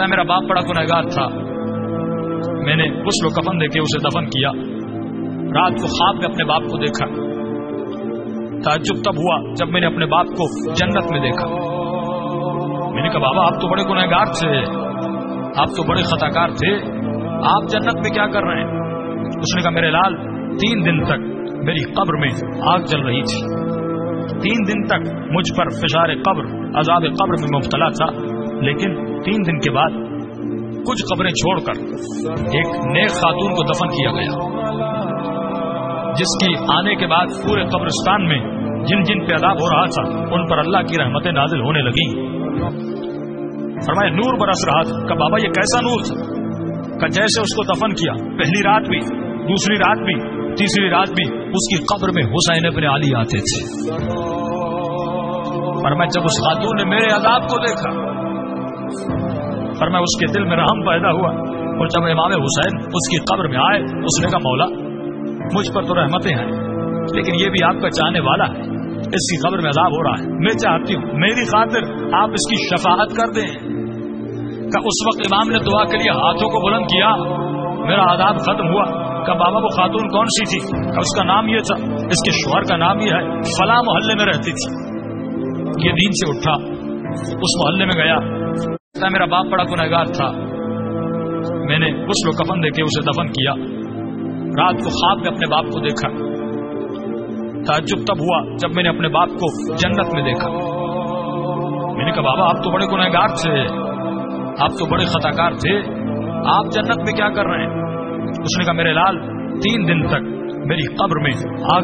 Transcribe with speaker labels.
Speaker 1: था मेरा बाप बड़ा गुनहगार था। मैंने गुस्ल कफन देके उसे दफन किया। रात को ख्वाब में अपने बाप को देखा। ताजुब तब हुआ जब मैंने अपने बाप को जन्नत में देखा। मैंने कहा, बाबा, आप तो बड़े गुनहगार थे। आप तो बड़े खताकार थे। आप जन्नत में क्या कर रहे हैं? उसने कहा, मेरे लाल, तीन दिन तक मेरी कब्र में आग जल रही थी। तीन दिन तक मुझ पर फिशार कब्र, अजाब कब्र में मुबतला था। लेकिन तीन दिन के बाद कुछ कब्रें छोड़कर एक नेक खातून को दफन किया गया, जिसकी आने के बाद पूरे कब्रिस्तान में जिन जिन पे अदाब हो रहा था, उन पर अल्लाह की रहमतें नाजिल होने लगी। फरमाए नूर बरस रहा था। का बाबा, ये कैसा नूर था? का जैसे उसको दफन किया, पहली रात भी, दूसरी रात भी, तीसरी रात भी, उसकी कब्र में हुसैन अपने आली आते थे। पर मैं जब उस खातून ने मेरे अदाब को देखा पर मैं उसके दिल में रहम पैदा हुआ और जब इमाम हुसैन उसकी कब्र में आए, उसने कहा, मौला, मुझ पर तो रहमतें हैं, लेकिन ये भी आपका चाहने वाला है, इसकी खबर में अजाब हो रहा है। मैं चाहती हूँ, मेरी खातिर आप इसकी शफात कर दें। का उस वक्त इमाम ने दुआ के लिए हाथों को बुलंद किया। मेरा आदाब खत्म हुआ। का बाबा, वो खातून कौन सी थी? का उसका नाम ये था। इसके शोहर का नाम ये है, फला मोहल्ले में रहती थी। ये नींद से उठा। उस मोहल्ले में गया। मेरा बाप बड़ा गुनहगार था। मैंने उस कफन देके उसे दफन किया। रात को खाब में अपने बाप को देखा। ताजुब तब हुआ जब मैंने अपने बाप को जन्नत में देखा। मैंने कहा, बाबा, आप तो बड़े गुनहगार थे। आप तो बड़े खताकार थे। आप जन्नत में क्या कर रहे हैं? उसने कहा, मेरे लाल, तीन दिन तक मेरी कब्र में आग